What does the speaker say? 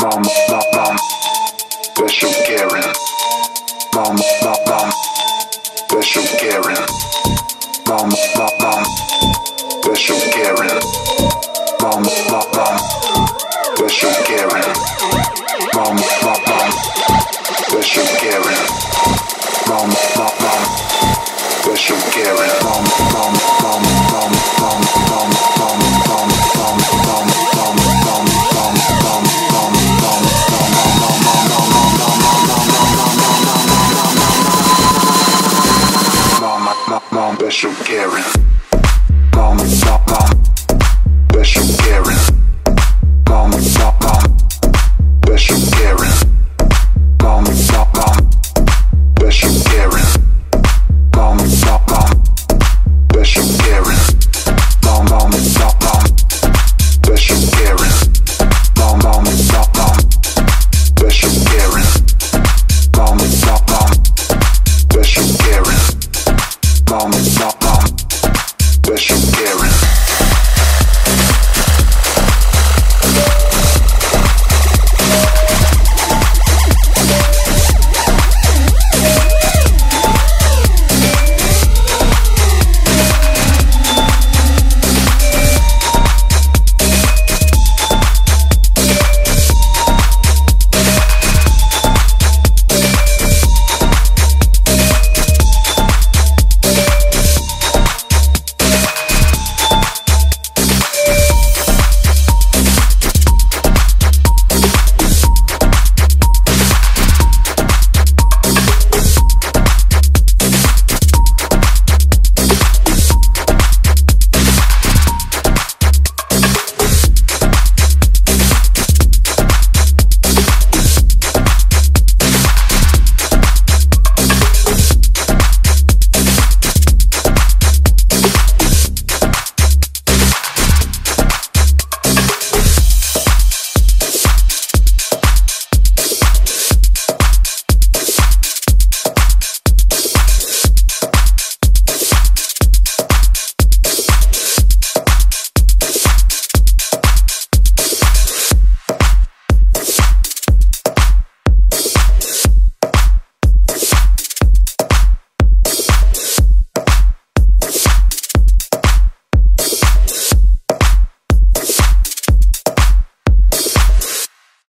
Mama, special Karen. Call me, call, call.